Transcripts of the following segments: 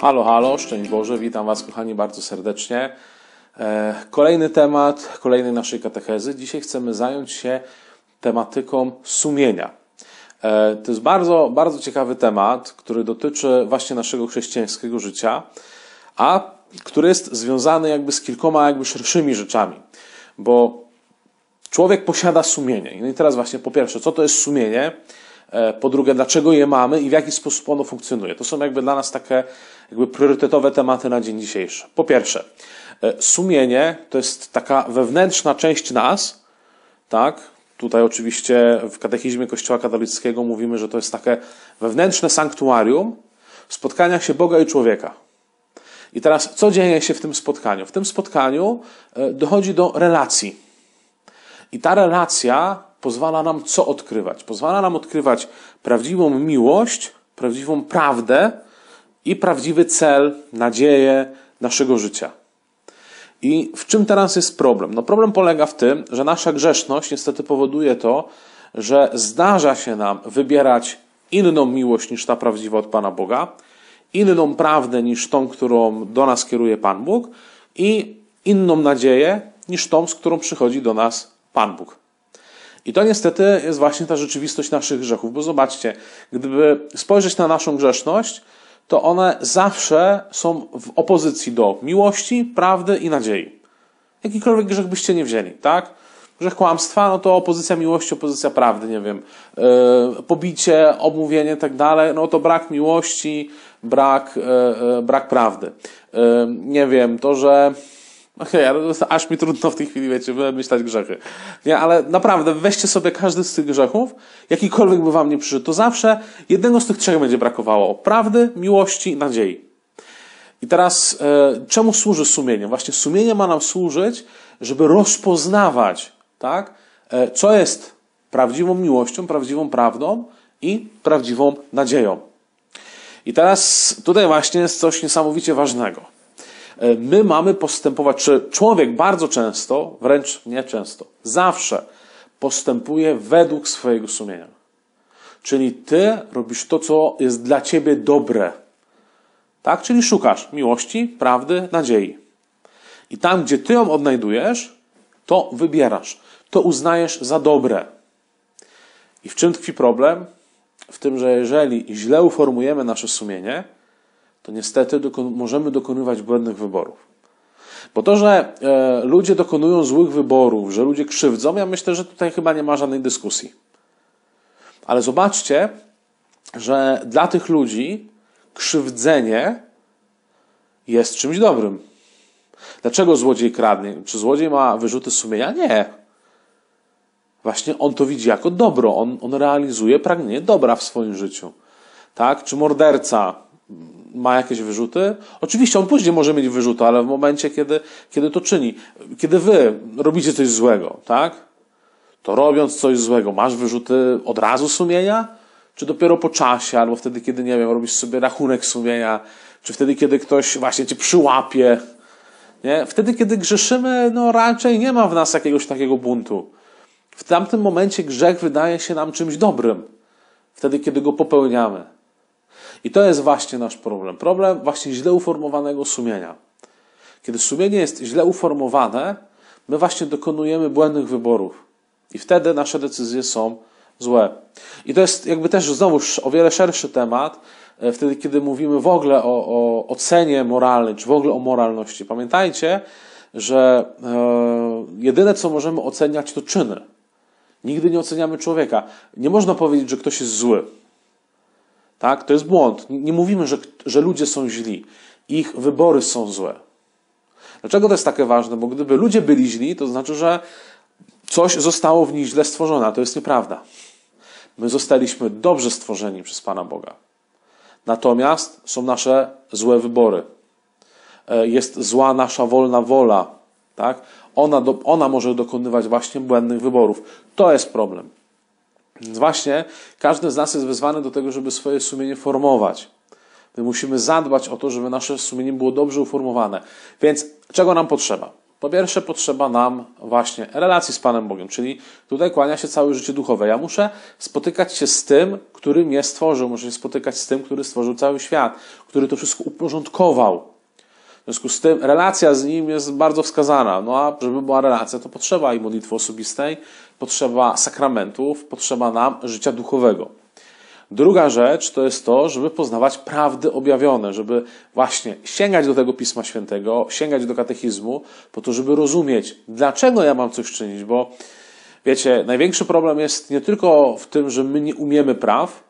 Halo, halo, szczęść Boże, witam Was kochani bardzo serdecznie. E, kolejny temat kolejnej naszej katechezy. Dzisiaj chcemy zająć się tematyką sumienia. E, to jest bardzo, bardzo ciekawy temat, który dotyczy właśnie naszego chrześcijańskiego życia, a który jest związany jakby z kilkoma jakby szerszymi rzeczami. Bo człowiek posiada sumienie. No i teraz właśnie po pierwsze, co to jest sumienie? E, po drugie, dlaczego je mamy i w jaki sposób ono funkcjonuje. To są jakby dla nas takie jakby priorytetowe tematy na dzień dzisiejszy. Po pierwsze, e, sumienie to jest taka wewnętrzna część nas, tak? Tutaj oczywiście w katechizmie Kościoła katolickiego mówimy, że to jest takie wewnętrzne sanktuarium spotkania się Boga i człowieka. I teraz, co dzieje się w tym spotkaniu? W tym spotkaniu e, dochodzi do relacji. I ta relacja pozwala nam co odkrywać? Pozwala nam odkrywać prawdziwą miłość, prawdziwą prawdę i prawdziwy cel, nadzieję naszego życia. I w czym teraz jest problem? No problem polega w tym, że nasza grzeszność niestety powoduje to, że zdarza się nam wybierać inną miłość niż ta prawdziwa od Pana Boga, inną prawdę niż tą, którą do nas kieruje Pan Bóg i inną nadzieję niż tą, z którą przychodzi do nas Pan Bóg. I to niestety jest właśnie ta rzeczywistość naszych grzechów, bo zobaczcie, gdyby spojrzeć na naszą grzeszność, to one zawsze są w opozycji do miłości, prawdy i nadziei. Jakikolwiek grzech byście nie wzięli, tak? Grzech kłamstwa, no to opozycja miłości, opozycja prawdy, nie wiem, yy, pobicie, obmówienie, tak dalej, no to brak miłości, brak, yy, brak prawdy. Yy, nie wiem, to, że Okej, okay, aż mi trudno w tej chwili, wiecie, wymyślać grzechy. Nie, ale naprawdę, weźcie sobie każdy z tych grzechów, jakikolwiek by wam nie przyszedł, to zawsze jednego z tych trzech będzie brakowało. Prawdy, miłości, nadziei. I teraz, e, czemu służy sumienie? Właśnie sumienie ma nam służyć, żeby rozpoznawać, tak, e, co jest prawdziwą miłością, prawdziwą prawdą i prawdziwą nadzieją. I teraz tutaj właśnie jest coś niesamowicie ważnego. E, my mamy postępować, czy człowiek bardzo często, wręcz nie często, zawsze postępuje według swojego sumienia. Czyli ty robisz to, co jest dla ciebie dobre. Tak? Czyli szukasz miłości, prawdy, nadziei. I tam, gdzie ty ją odnajdujesz, to wybierasz. To uznajesz za dobre. I w czym tkwi problem? W tym, że jeżeli źle uformujemy nasze sumienie, to niestety dokon możemy dokonywać błędnych wyborów. Bo to, że e, ludzie dokonują złych wyborów, że ludzie krzywdzą, ja myślę, że tutaj chyba nie ma żadnej dyskusji. Ale zobaczcie, że dla tych ludzi krzywdzenie jest czymś dobrym. Dlaczego złodziej kradnie? Czy złodziej ma wyrzuty sumienia? Nie. Właśnie on to widzi jako dobro. On, on realizuje pragnienie dobra w swoim życiu. Tak? Czy morderca ma jakieś wyrzuty. Oczywiście on później może mieć wyrzuty, ale w momencie, kiedy, kiedy to czyni, kiedy wy robicie coś złego, tak? To robiąc coś złego, masz wyrzuty od razu sumienia? Czy dopiero po czasie, albo wtedy, kiedy, nie wiem, robisz sobie rachunek sumienia, czy wtedy, kiedy ktoś właśnie cię przyłapie, nie? Wtedy, kiedy grzeszymy, no raczej nie ma w nas jakiegoś takiego buntu. W tamtym momencie grzech wydaje się nam czymś dobrym. Wtedy, kiedy go popełniamy. I to jest właśnie nasz problem. Problem właśnie źle uformowanego sumienia. Kiedy sumienie jest źle uformowane, my właśnie dokonujemy błędnych wyborów. I wtedy nasze decyzje są złe. I to jest jakby też znowuż o wiele szerszy temat, e, wtedy kiedy mówimy w ogóle o, o ocenie moralnej, czy w ogóle o moralności. Pamiętajcie, że e, jedyne co możemy oceniać to czyny. Nigdy nie oceniamy człowieka. Nie można powiedzieć, że ktoś jest zły. Tak? To jest błąd. Nie mówimy, że, że ludzie są źli. Ich wybory są złe. Dlaczego to jest takie ważne? Bo gdyby ludzie byli źli, to znaczy, że coś zostało w nich źle stworzone, a to jest nieprawda. My zostaliśmy dobrze stworzeni przez Pana Boga. Natomiast są nasze złe wybory. E, jest zła nasza wolna wola. Tak? Ona, do, ona może dokonywać właśnie błędnych wyborów. To jest problem. Właśnie każdy z nas jest wezwany do tego, żeby swoje sumienie formować. My musimy zadbać o to, żeby nasze sumienie było dobrze uformowane. Więc czego nam potrzeba? Po pierwsze, potrzeba nam właśnie relacji z Panem Bogiem, czyli tutaj kłania się całe życie duchowe. Ja muszę spotykać się z tym, który mnie stworzył, muszę się spotykać z tym, który stworzył cały świat, który to wszystko uporządkował. Związku z tym relacja z nim jest bardzo wskazana. No a żeby była relacja, to potrzeba i modlitwy osobistej, potrzeba sakramentów, potrzeba nam życia duchowego. Druga rzecz to jest to, żeby poznawać prawdy objawione, żeby właśnie sięgać do tego Pisma Świętego, sięgać do katechizmu, po to, żeby rozumieć, dlaczego ja mam coś czynić, bo wiecie, największy problem jest nie tylko w tym, że my nie umiemy praw,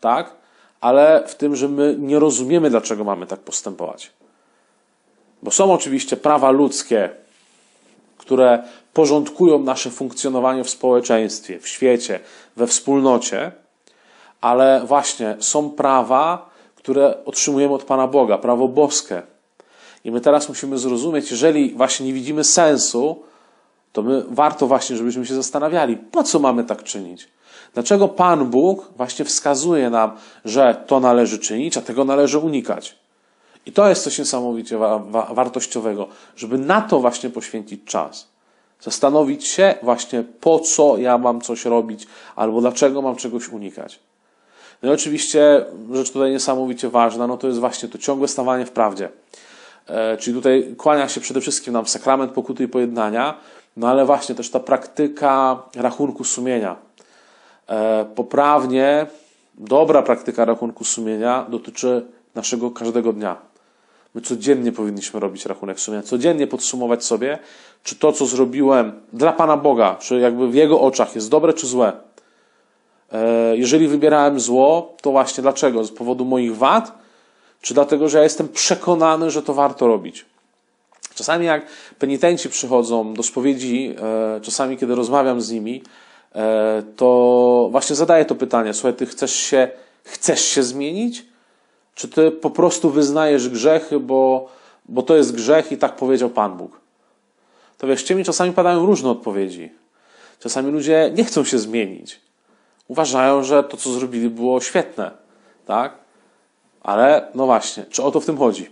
tak, ale w tym, że my nie rozumiemy, dlaczego mamy tak postępować. Bo są oczywiście prawa ludzkie, które porządkują nasze funkcjonowanie w społeczeństwie, w świecie, we wspólnocie, ale właśnie są prawa, które otrzymujemy od Pana Boga, prawo boskie. I my teraz musimy zrozumieć, jeżeli właśnie nie widzimy sensu, to my warto właśnie, żebyśmy się zastanawiali, po co mamy tak czynić. Dlaczego Pan Bóg właśnie wskazuje nam, że to należy czynić, a tego należy unikać. I to jest coś niesamowicie wa wa wartościowego, żeby na to właśnie poświęcić czas. Zastanowić się właśnie, po co ja mam coś robić, albo dlaczego mam czegoś unikać. No i oczywiście rzecz tutaj niesamowicie ważna, no to jest właśnie to ciągłe stawanie w prawdzie. E, czyli tutaj kłania się przede wszystkim nam sakrament pokuty i pojednania, no ale właśnie też ta praktyka rachunku sumienia. E, poprawnie, dobra praktyka rachunku sumienia dotyczy naszego każdego dnia. My codziennie powinniśmy robić rachunek sumienia, codziennie podsumować sobie, czy to, co zrobiłem dla Pana Boga, czy jakby w Jego oczach jest dobre czy złe. E, jeżeli wybierałem zło, to właśnie dlaczego? Z powodu moich wad, czy dlatego, że ja jestem przekonany, że to warto robić? Czasami jak penitenci przychodzą do spowiedzi, e, czasami kiedy rozmawiam z nimi, e, to właśnie zadaję to pytanie: Słuchaj, ty chcesz się, chcesz się zmienić? Czy ty po prostu wyznajesz grzechy, bo, bo to jest grzech i tak powiedział Pan Bóg? To wierzcie mi, czasami padają różne odpowiedzi. Czasami ludzie nie chcą się zmienić uważają, że to, co zrobili, było świetne. Tak? Ale no właśnie, czy o to w tym chodzi?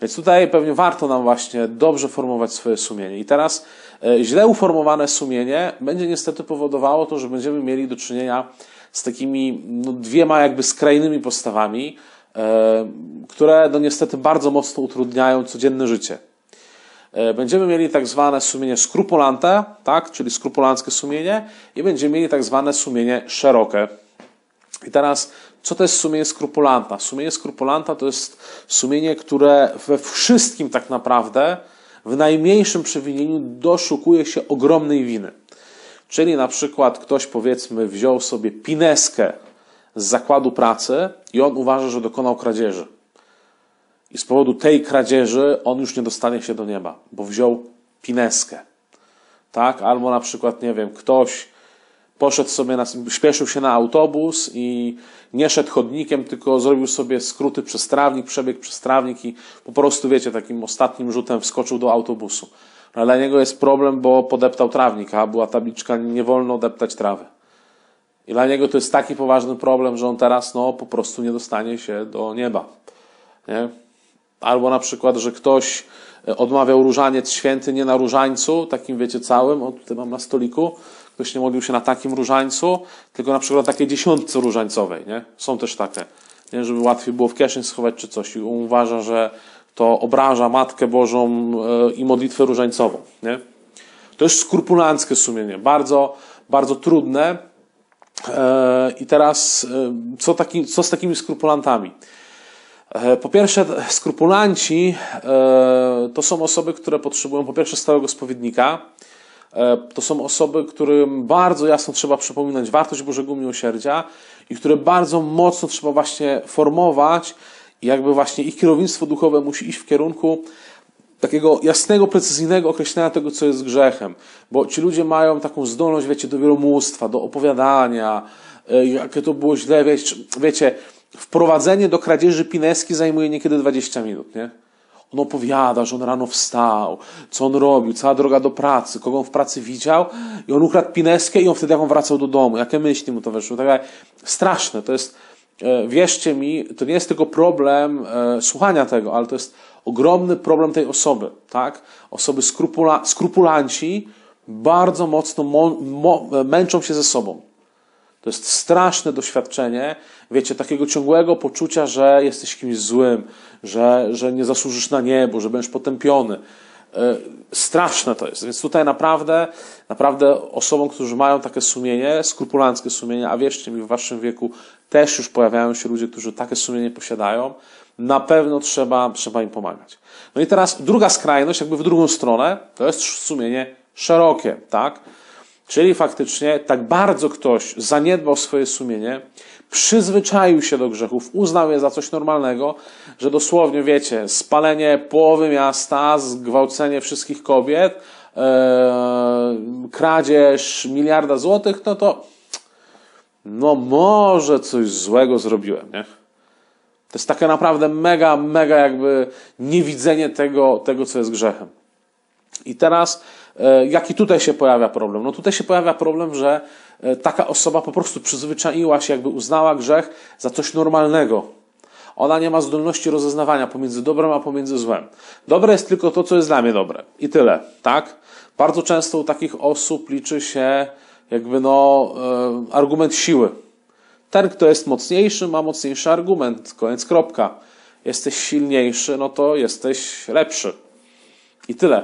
Więc tutaj pewnie warto nam właśnie dobrze formować swoje sumienie. I teraz e, źle uformowane sumienie będzie niestety powodowało to, że będziemy mieli do czynienia z takimi no, dwiema jakby skrajnymi postawami, które no niestety bardzo mocno utrudniają codzienne życie. E, będziemy mieli tak zwane sumienie skrupulante, tak, czyli skrupulanckie sumienie i będziemy mieli tak zwane sumienie szerokie. I teraz, co to jest sumienie skrupulanta? Sumienie skrupulanta to jest sumienie, które we wszystkim tak naprawdę, w najmniejszym przewinieniu doszukuje się ogromnej winy. Czyli na przykład ktoś powiedzmy wziął sobie pineskę z zakładu pracy i on uważa, że dokonał kradzieży. I z powodu tej kradzieży on już nie dostanie się do nieba, bo wziął pineskę. Tak? Albo na przykład, nie wiem, ktoś poszedł sobie, na, śpieszył się na autobus i nie szedł chodnikiem, tylko zrobił sobie skróty przez trawnik, przebieg przez trawnik i po prostu, wiecie, takim ostatnim rzutem wskoczył do autobusu. No, ale dla niego jest problem, bo podeptał trawnik, a była tabliczka, nie wolno deptać trawy. I dla niego to jest taki poważny problem, że on teraz, no, po prostu nie dostanie się do nieba. Nie? Albo na przykład, że ktoś e, odmawiał różaniec święty nie na różańcu, takim wiecie całym, o tutaj mam na stoliku, ktoś nie modlił się na takim różańcu, tylko na przykład takiej dziesiątce różańcowej, nie? Są też takie, nie? Żeby łatwiej było w kieszeń schować czy coś i uważa, że to obraża Matkę Bożą e, i modlitwę różańcową, nie? To jest skrupulanckie sumienie, bardzo, bardzo trudne. E, I teraz, co, taki, co z takimi skrupulantami? E, po pierwsze, skrupulanci e, to są osoby, które potrzebują po pierwsze stałego spowiednika. E, to są osoby, którym bardzo jasno trzeba przypominać wartość Bożego Miłosierdzia i które bardzo mocno trzeba właśnie formować i jakby właśnie ich kierownictwo duchowe musi iść w kierunku takiego jasnego, precyzyjnego określenia tego, co jest grzechem. Bo ci ludzie mają taką zdolność, wiecie, do wielomóstwa, do opowiadania, jakie to było źle, wiecie, wiecie wprowadzenie do kradzieży Pineski zajmuje niekiedy 20 minut, nie? On opowiada, że on rano wstał, co on robił, cała droga do pracy, kogo on w pracy widział i on ukradł Pineskę i on wtedy jak on wracał do domu, jakie myśli mu to weszły. Tak straszne, to jest, e, wierzcie mi, to nie jest tylko problem e, słuchania tego, ale to jest ogromny problem tej osoby, tak? Osoby skrupula, skrupulanci bardzo mocno mo, mo, męczą się ze sobą. To jest straszne doświadczenie, wiecie, takiego ciągłego poczucia, że jesteś kimś złym, że, że nie zasłużysz na niebo, że będziesz potępiony. E, straszne to jest. Więc tutaj naprawdę, naprawdę osobom, którzy mają takie sumienie, skrupulanckie sumienie, a wierzcie mi, w waszym wieku też już pojawiają się ludzie, którzy takie sumienie posiadają, na pewno trzeba, trzeba im pomagać. No i teraz druga skrajność, jakby w drugą stronę, to jest sumienie szerokie, tak? Czyli faktycznie tak bardzo ktoś zaniedbał swoje sumienie, przyzwyczaił się do grzechów, uznał je za coś normalnego, że dosłownie, wiecie, spalenie połowy miasta, zgwałcenie wszystkich kobiet, e, kradzież miliarda złotych, no to no może coś złego zrobiłem, nie? To jest takie naprawdę mega, mega jakby niewidzenie tego, tego co jest grzechem. I teraz E, jaki tutaj się pojawia problem? No tutaj się pojawia problem, że e, taka osoba po prostu przyzwyczaiła się, jakby uznała grzech za coś normalnego. Ona nie ma zdolności rozeznawania pomiędzy dobrem a pomiędzy złem. Dobre jest tylko to, co jest dla mnie dobre. I tyle, tak? Bardzo często u takich osób liczy się jakby no e, argument siły. Ten, kto jest mocniejszy, ma mocniejszy argument. Koniec, kropka. Jesteś silniejszy, no to jesteś lepszy. I tyle.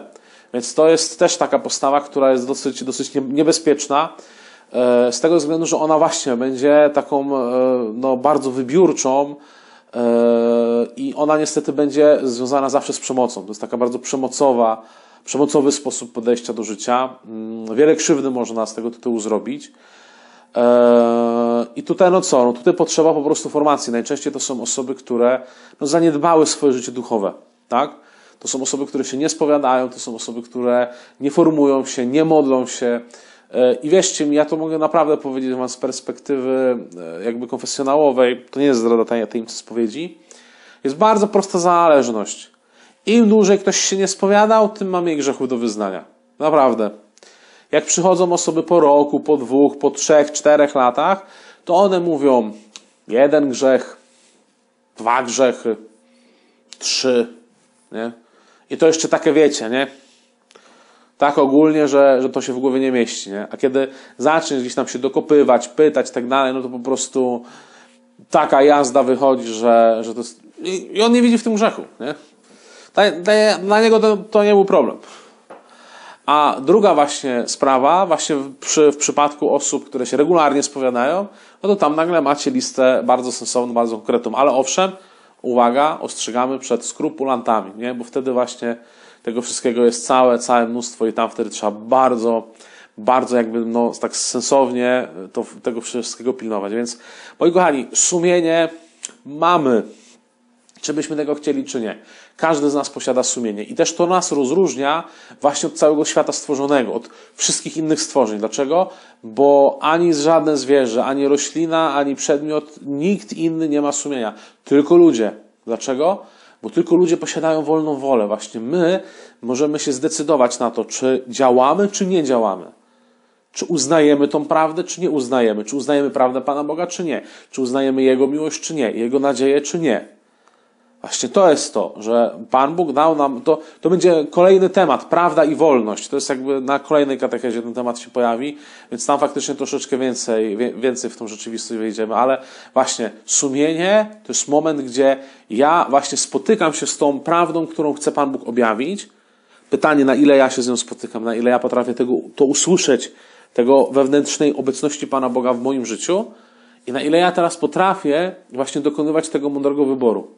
Więc to jest też taka postawa, która jest dosyć, dosyć niebezpieczna. E, z tego względu, że ona właśnie będzie taką e, no, bardzo wybiórczą e, i ona niestety będzie związana zawsze z przemocą. To jest taka bardzo przemocowa, przemocowy sposób podejścia do życia. Mm, wiele krzywdy można z tego tytułu zrobić. I tutaj no co? No tutaj potrzeba po prostu formacji. Najczęściej to są osoby, które no, zaniedbały swoje życie duchowe. Tak? To są osoby, które się nie spowiadają, to są osoby, które nie formują się, nie modlą się. E, I wierzcie mi, ja to mogę naprawdę powiedzieć Wam z perspektywy e, jakby konfesjonałowej, to nie jest zdrada tajemnicy spowiedzi, jest bardzo prosta zależność. Im dłużej ktoś się nie spowiadał, tym ma mniej grzechów do wyznania. Naprawdę. Jak przychodzą osoby po roku, po dwóch, po trzech, czterech latach, to one mówią jeden grzech, dwa grzechy, trzy, nie? I to jeszcze takie wiecie, nie? Tak ogólnie, że, że to się w głowie nie mieści, nie? A kiedy zaczniesz gdzieś tam się dokopywać, pytać i tak dalej, no to po prostu taka jazda wychodzi, że, że to jest... I on nie widzi w tym grzechu, nie? Dla, dla, dla niego to, to nie był problem. A druga właśnie sprawa, właśnie przy, w przypadku osób, które się regularnie spowiadają, no to tam nagle macie listę bardzo sensowną, bardzo konkretną. Ale owszem, uwaga, ostrzegamy przed skrupulantami, nie? bo wtedy właśnie tego wszystkiego jest całe, całe mnóstwo i tam wtedy trzeba bardzo, bardzo jakby no, tak sensownie to, tego wszystkiego pilnować. Więc moi kochani, sumienie mamy, czy byśmy tego chcieli, czy nie. Każdy z nas posiada sumienie i też to nas rozróżnia właśnie od całego świata stworzonego, od wszystkich innych stworzeń. Dlaczego? Bo ani żadne zwierzę, ani roślina, ani przedmiot, nikt inny nie ma sumienia. Tylko ludzie. Dlaczego? Bo tylko ludzie posiadają wolną wolę. Właśnie my możemy się zdecydować na to, czy działamy, czy nie działamy. Czy uznajemy tą prawdę, czy nie uznajemy? Czy uznajemy prawdę Pana Boga, czy nie? Czy uznajemy Jego miłość, czy nie? Jego nadzieję, czy nie? Właśnie to jest to, że Pan Bóg dał nam, to, to będzie kolejny temat, prawda i wolność. To jest jakby na kolejnej katechezie ten temat się pojawi, więc tam faktycznie troszeczkę więcej, więcej w tą rzeczywistość wejdziemy, ale właśnie sumienie to jest moment, gdzie ja właśnie spotykam się z tą prawdą, którą chce Pan Bóg objawić. Pytanie, na ile ja się z nią spotykam, na ile ja potrafię tego, to usłyszeć, tego wewnętrznej obecności Pana Boga w moim życiu i na ile ja teraz potrafię właśnie dokonywać tego mądrego wyboru.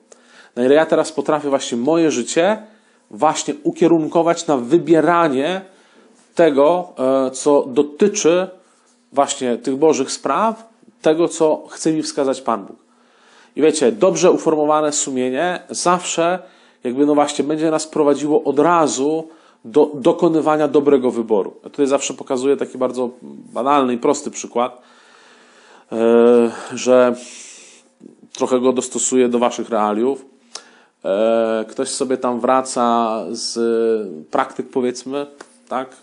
Na ile ja teraz potrafię właśnie moje życie właśnie ukierunkować na wybieranie tego, e, co dotyczy właśnie tych Bożych spraw, tego, co chce mi wskazać Pan Bóg. I wiecie, dobrze uformowane sumienie zawsze jakby no właśnie będzie nas prowadziło od razu do dokonywania dobrego wyboru. Ja tutaj zawsze pokazuję taki bardzo banalny i prosty przykład, e, że trochę go dostosuję do waszych realiów. E, ktoś sobie tam wraca z praktyk, powiedzmy, tak?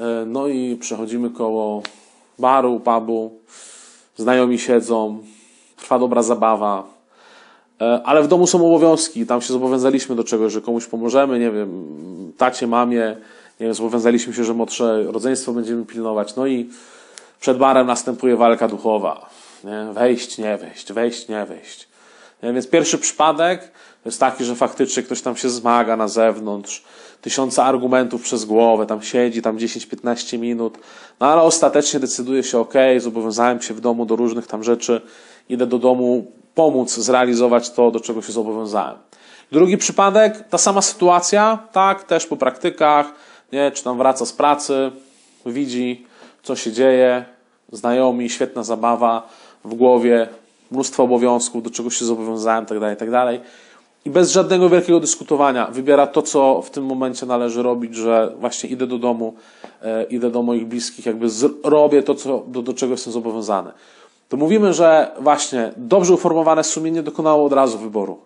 E, no i przechodzimy koło baru, pubu, znajomi siedzą, trwa dobra zabawa, e, ale w domu są obowiązki, tam się zobowiązaliśmy do czegoś, że komuś pomożemy, nie wiem, tacie, mamie, nie wiem, zobowiązaliśmy się, że młodsze rodzeństwo będziemy pilnować, no i przed barem następuje walka duchowa. Nie? Wejść, nie wejść, wejść, nie wejść. Nie? Więc pierwszy przypadek jest taki, że faktycznie ktoś tam się zmaga na zewnątrz, tysiące argumentów przez głowę, tam siedzi, tam 10-15 minut, no ale ostatecznie decyduje się, ok, zobowiązałem się w domu do różnych tam rzeczy, idę do domu pomóc zrealizować to, do czego się zobowiązałem. Drugi przypadek, ta sama sytuacja, tak, też po praktykach, nie, czy tam wraca z pracy, widzi, co się dzieje, znajomi, świetna zabawa w głowie, mnóstwo obowiązków, do czego się zobowiązałem, tak dalej, tak dalej. I bez żadnego wielkiego dyskutowania wybiera to, co w tym momencie należy robić, że właśnie idę do domu, e, idę do moich bliskich, jakby robię to, co, do, do czego jestem zobowiązany. To mówimy, że właśnie dobrze uformowane sumienie dokonało od razu wyboru.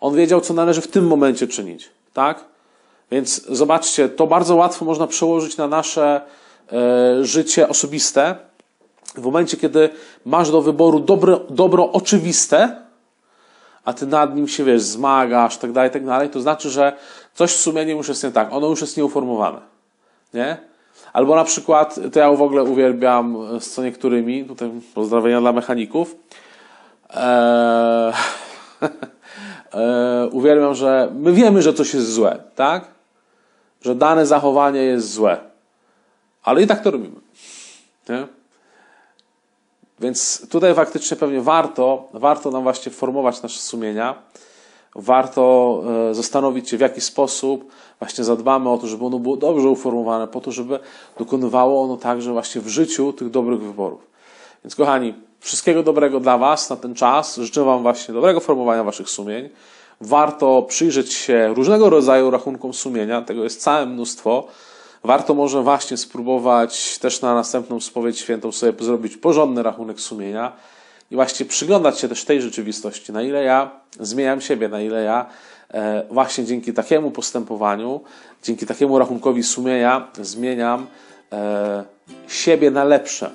On wiedział, co należy w tym momencie czynić, tak? Więc zobaczcie, to bardzo łatwo można przełożyć na nasze e, życie osobiste. W momencie, kiedy masz do wyboru dobro, dobro oczywiste, a ty nad nim się, wiesz, zmagasz, tak dalej, tak dalej, to znaczy, że coś w sumieniem już jest nie tak. Ono już jest nieuformowane. Nie? Albo na przykład, to ja w ogóle uwielbiam z co niektórymi, tutaj pozdrowienia dla mechaników, eee, eee, uwielbiam, że my wiemy, że coś jest złe, tak? Że dane zachowanie jest złe. Ale i tak to robimy. Nie? Więc tutaj faktycznie pewnie warto, warto nam właśnie formować nasze sumienia. Warto e, zastanowić się, w jaki sposób właśnie zadbamy o to, żeby ono było dobrze uformowane, po to, żeby dokonywało ono także właśnie w życiu tych dobrych wyborów. Więc kochani, wszystkiego dobrego dla Was na ten czas. Życzę Wam właśnie dobrego formowania Waszych sumień. Warto przyjrzeć się różnego rodzaju rachunkom sumienia, tego jest całe mnóstwo. Warto może właśnie spróbować też na następną spowiedź świętą sobie zrobić porządny rachunek sumienia i właśnie przyglądać się też tej rzeczywistości, na ile ja zmieniam siebie, na ile ja e, właśnie dzięki takiemu postępowaniu, dzięki takiemu rachunkowi sumienia zmieniam e, siebie na lepsze.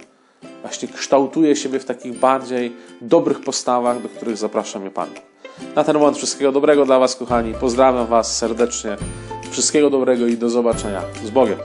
Właśnie kształtuję siebie w takich bardziej dobrych postawach, do których zapraszam mnie Pan. Na ten moment wszystkiego dobrego dla Was, kochani. Pozdrawiam Was serdecznie. Wszystkiego dobrego i do zobaczenia. Z Bogiem.